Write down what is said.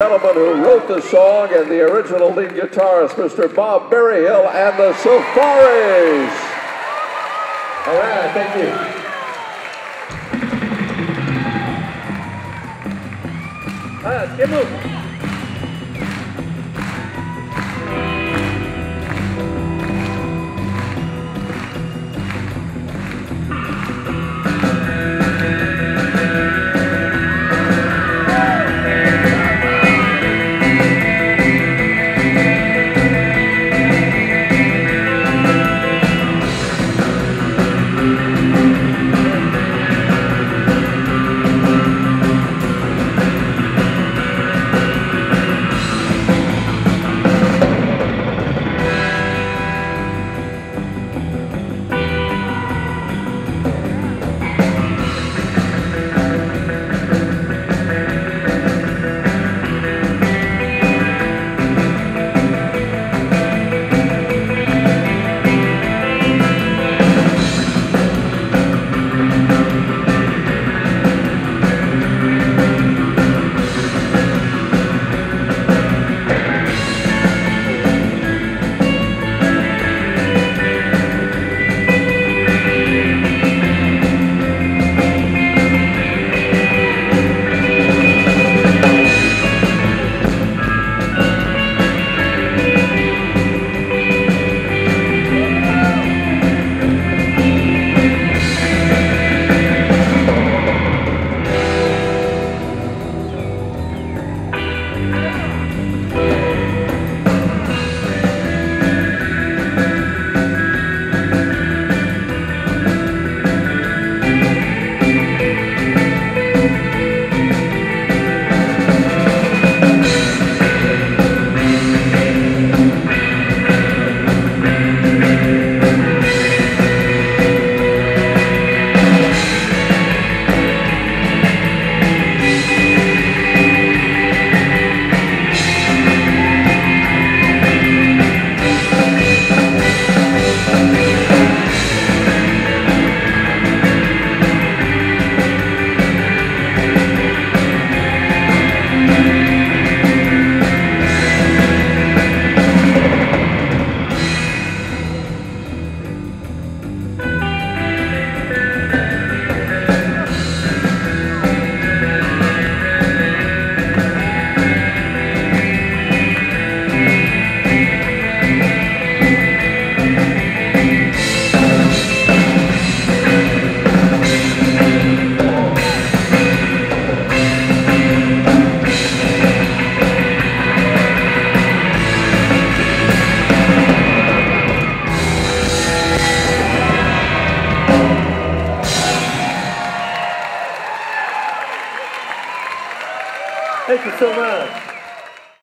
gentleman who wrote the song and the original lead guitarist, Mr. Bob Berryhill and the Surfaris. All right, thank you. All right, Thank you so much.